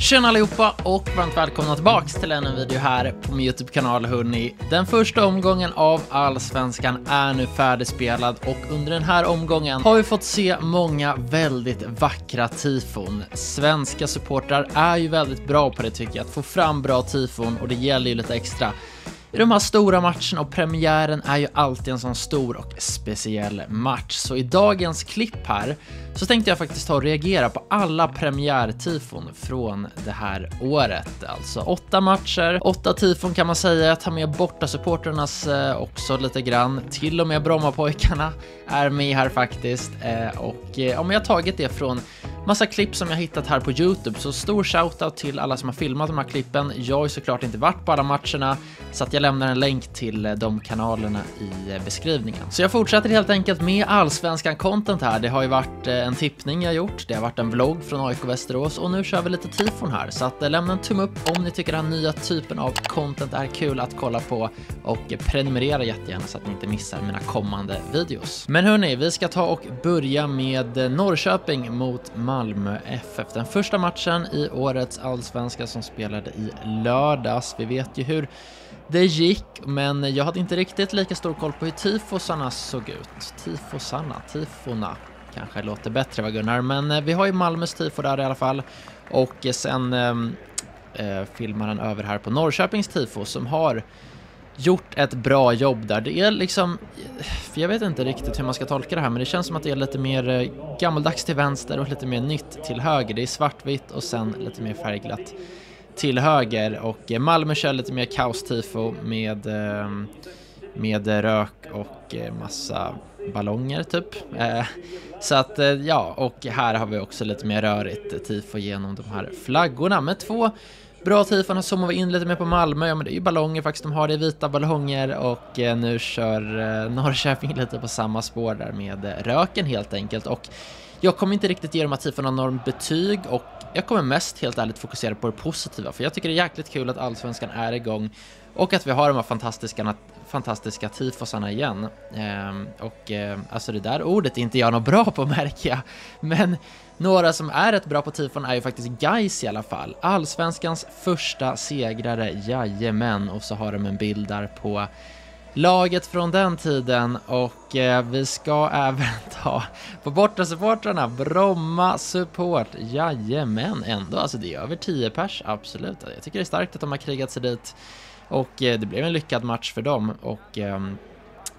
Tjena allihopa och varmt välkomna tillbaks till ännu en video här på min Youtube-kanal hörni. Den första omgången av Allsvenskan är nu färdigspelad och under den här omgången har vi fått se många väldigt vackra tifon. Svenska supportrar är ju väldigt bra på det tycker jag, att få fram bra tifon och det gäller ju lite extra i de här stora matcherna och premiären är ju alltid en sån stor och speciell match. Så i dagens klipp här så tänkte jag faktiskt ta och reagera på alla premiärtifon från det här året. Alltså åtta matcher, åtta tifon kan man säga. Jag tar med bortasupportrarnas eh, också lite grann. Till och med Brommapojkarna är med här faktiskt. Eh, och eh, om jag tagit det från Massa klipp som jag hittat här på Youtube, så stor shoutout till alla som har filmat de här klippen. Jag har ju såklart inte varit på alla matcherna, så att jag lämnar en länk till eh, de kanalerna i eh, beskrivningen. Så jag fortsätter helt enkelt med allsvenskan content här. Det har ju varit eh, en tippning jag gjort, det har varit en vlogg från AIK Västerås och nu kör vi lite tifon här. Så att lämna en tumme upp om ni tycker den här nya typen av content är kul att kolla på och prenumerera jättegärna så att ni inte missar mina kommande videos. Men hörni, vi ska ta och börja med Norrköping mot Malmö Malmö FF. Den första matchen i årets allsvenska som spelade i lördags. Vi vet ju hur det gick, men jag hade inte riktigt lika stor koll på hur tifosarna såg ut. Tifosarna, tifona kanske låter bättre va Gunnar, men eh, vi har ju Malmös tifo där i alla fall och eh, sen ehm, eh, filmar han över här på Norrköpings tifo som har gjort ett bra jobb där. Det är liksom, jag vet inte riktigt hur man ska tolka det här, men det känns som att det är lite mer eh, gammaldags till vänster och lite mer nytt till höger. Det är svartvitt och sen lite mer färgglatt till höger och eh, Malmö kör lite mer kaos-tifo med, ehm, med rök och eh, massa ballonger typ. Så att ja, och här har vi också lite mer rörigt tifo genom de här flaggorna med två Bra tifon, zoomar vi in lite mer på Malmö, ja men det är ju ballonger faktiskt, de har det i vita ballonger och eh, nu kör eh, Norrköping lite på samma spår där med eh, röken helt enkelt. Och jag kommer inte riktigt ge de här tifona någon betyg och jag kommer mest helt ärligt fokusera på det positiva för jag tycker det är jäkligt kul att Allsvenskan är igång och att vi har de här fantastiska, fantastiska tifosarna igen. Eh, och eh, alltså det där ordet är inte jag något bra på märker jag, men några som är rätt bra på tifon är ju faktiskt Geis i alla fall. Allsvenskans första segrare, jajamän. Och så har de en bild där på laget från den tiden och eh, vi ska även ta på bortasupportrarna. Bromma Support, jajamän ändå, alltså det är över 10 pers, absolut. Jag tycker det är starkt att de har krigat sig dit. Och eh, det blev en lyckad match för dem. Och eh,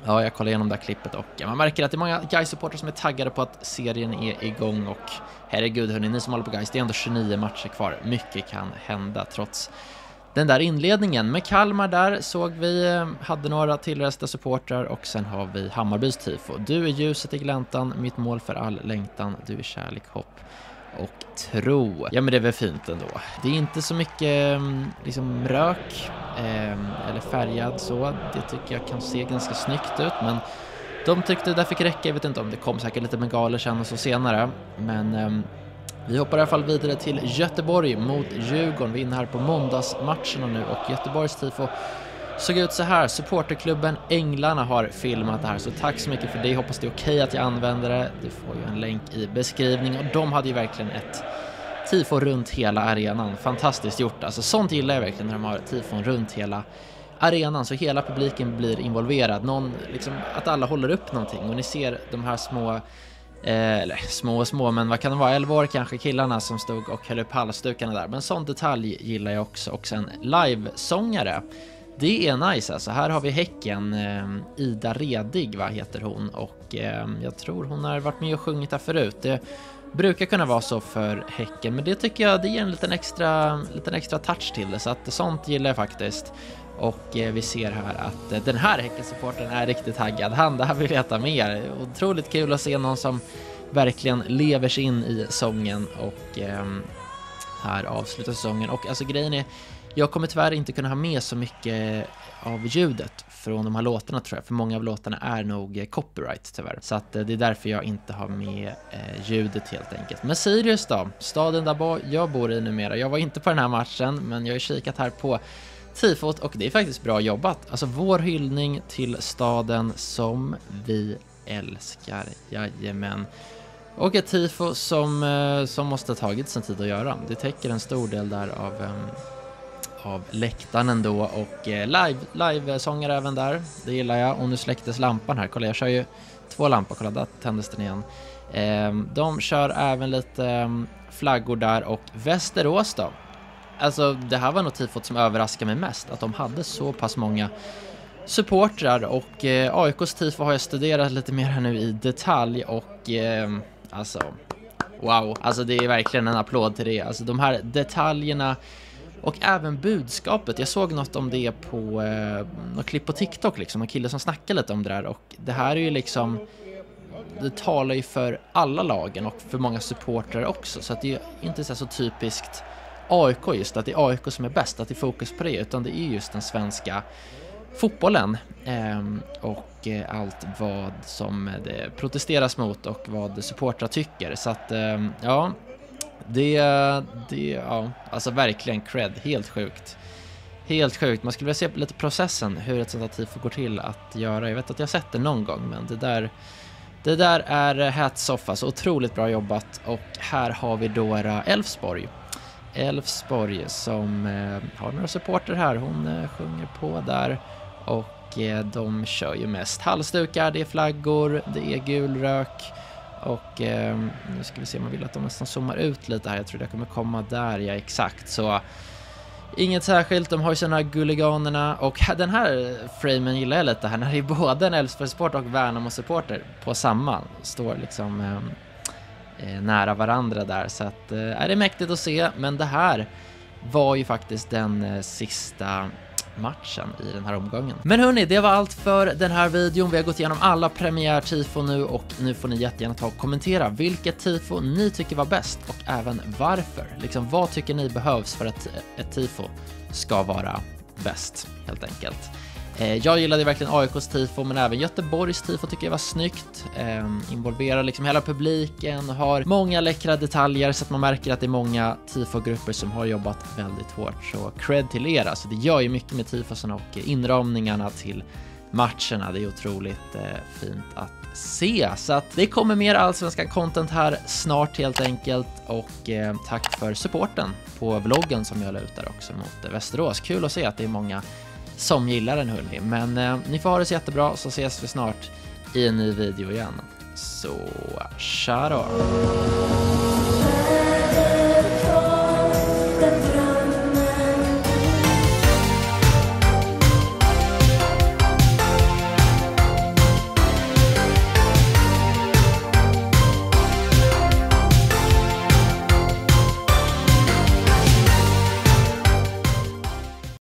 Ja, jag kollar igenom det här klippet och man märker att det är många Gais-supportrar som är taggade på att serien är igång. Och herregud hörni, ni som håller på Gais, det är ändå 29 matcher kvar. Mycket kan hända trots den där inledningen. Med Kalmar där såg vi, hade några tillresta supportrar och sen har vi Hammarbys tifo. Du är ljuset i gläntan, mitt mål för all längtan, du är kärlek, hopp och tro. Ja men det är väl fint ändå. Det är inte så mycket mm, liksom rök eh, eller färgad så. Det tycker jag kan se ganska snyggt ut men de tyckte det där fick räcka. Jag vet inte om det kom säkert lite bengaler sen och så senare. Men eh, vi hoppar i alla fall vidare till Göteborg mot Djurgården. Vi är inne här på måndagsmatcherna nu och Göteborgs tifo såg ut så här. Supporterklubben Änglarna har filmat det här, så tack så mycket för det. Hoppas det är okej okay att jag använder det. Du får ju en länk i beskrivningen och de hade ju verkligen ett tifo runt hela arenan. Fantastiskt gjort alltså. Sånt gillar jag verkligen när de har tifon runt hela arenan så hela publiken blir involverad. Någon, liksom, att alla håller upp någonting och ni ser de här små Eh, eller små och små, men vad kan det vara? 11 år kanske killarna som stod och höll upp halsdukarna där. Men sån detalj gillar jag också. Och sen livesångare det är nice alltså. Här har vi Häcken, eh, Ida Redig vad heter hon och eh, jag tror hon har varit med och sjungit där förut. Det brukar kunna vara så för Häcken, men det tycker jag det ger en liten extra, liten extra touch till det, så att sånt gillar jag faktiskt. Och eh, vi ser här att eh, den här Häckensupporten är riktigt taggad. Han, det här vill jag ta med. Otroligt kul att se någon som verkligen lever sig in i sången och eh, här avslutar säsongen. Och alltså grejen är, jag kommer tyvärr inte kunna ha med så mycket av ljudet från de här låtarna tror jag, för många av låtarna är nog eh, copyright tyvärr. Så att eh, det är därför jag inte har med eh, ljudet helt enkelt. Men Sirius då, staden där jag bor i numera. Jag var inte på den här matchen, men jag har kikat här på tifot och det är faktiskt bra jobbat. Alltså vår hyllning till staden som vi älskar, jajamän. Och ett tifo som, eh, som måste ha tagit sin tid att göra. Det täcker en stor del där av, ehm, av läktaren ändå och eh, live, livesånger även där. Det gillar jag. Och nu släcktes lampan här. Kolla, jag kör ju två lampor. Kolla, där tändes den igen. Ehm, de kör även lite ehm, flaggor där och Västerås då. Alltså, det här var nog tifot som överraskade mig mest, att de hade så pass många supportrar och eh, AIKs tifo har jag studerat lite mer här nu i detalj och eh, alltså wow, alltså det är verkligen en applåd till det. Alltså de här detaljerna och även budskapet. Jag såg något om det på eh, något klipp på TikTok liksom, en kille som snackade lite om det där och det här är ju liksom det talar ju för alla lagen och för många supportrar också så att det är inte så, så typiskt AIK just, att det är AIK som är bäst, att det är fokus på det, utan det är just den svenska fotbollen ehm, eh, och allt vad som eh, det protesteras mot och vad supportrar tycker. Så att eh, ja, det, det, ja, alltså verkligen cred, helt sjukt. Helt sjukt, man skulle vilja se lite processen, hur ett sånt här tifo går till att göra. Jag vet att jag sett det någon gång, men det där det där är hats off, alltså otroligt bra jobbat. Och här har vi då Elfsborg. Elfsborg som eh, har några supporter här. Hon eh, sjunger på där. Och eh, de kör ju mest halsdukar, det är flaggor, det är gul rök och eh, nu ska vi se, man vill att de nästan zoomar ut lite här. Jag tror det kommer komma där, ja exakt. Så inget särskilt, de har ju sina gulliganerna och den här framen gillar jag lite här när det är både en Elfsborgsupporter och Värnamo-supporter på samma. Står liksom eh, eh, nära varandra där. Så att, eh, är det mäktigt att se, men det här var ju faktiskt den eh, sista matchen i den här omgången. Men hörni, det var allt för den här videon. Vi har gått igenom alla premiärtifon nu och nu får ni jättegärna ta och kommentera vilket tifo ni tycker var bäst och även varför. Liksom, vad tycker ni behövs för att ett tifo ska vara bäst, helt enkelt. Eh, jag gillade verkligen AIKs tifo, men även Göteborgs tifo tycker jag var snyggt. Ehm, involverar liksom hela publiken, har många läckra detaljer så att man märker att det är många tifogrupper som har jobbat väldigt hårt. Så cred till er, alltså det gör ju mycket med tifosen och inramningarna till matcherna. Det är otroligt eh, fint att se. Så att det kommer mer allsvenska content här snart helt enkelt och eh, tack för supporten på vloggen som jag la ut där också mot Västerås. Kul att se att det är många som gillar den hörni. Men eh, ni får ha det så jättebra så ses vi snart i en ny video igen. Så tja då!